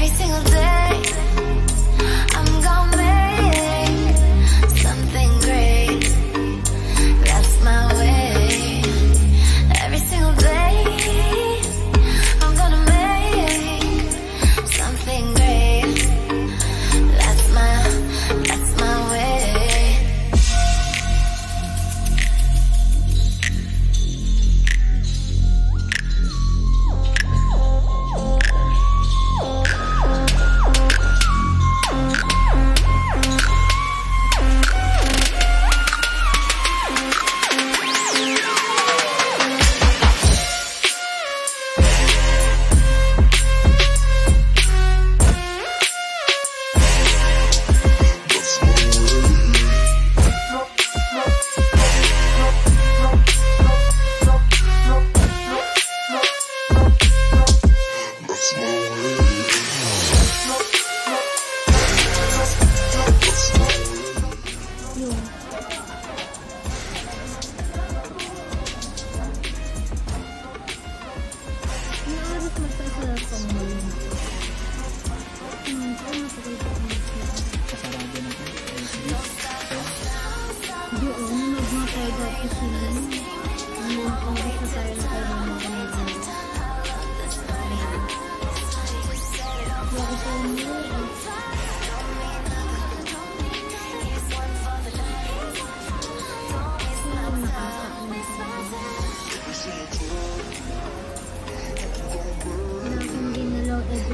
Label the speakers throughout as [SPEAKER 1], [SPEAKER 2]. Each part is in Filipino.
[SPEAKER 1] every single day.
[SPEAKER 2] doon,
[SPEAKER 3] magmapagapos na
[SPEAKER 2] yun. Anong oras na tayo na tayo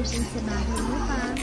[SPEAKER 2] using tomato lupang.